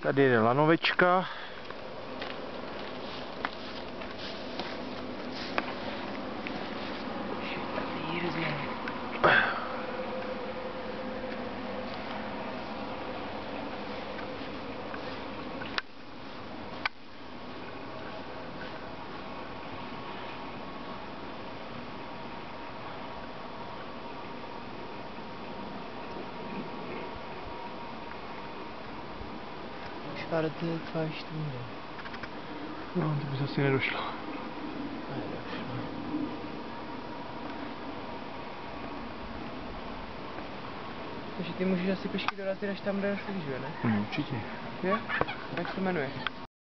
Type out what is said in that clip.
Tady je lanovečka. Čtvrtý, dva, čtyři. No, to by zase nedošlo. Takže ty můžeš asi pěšky dorazit až tam, kde došli, že ne? No, určitě. Je? Jak se jmenuje?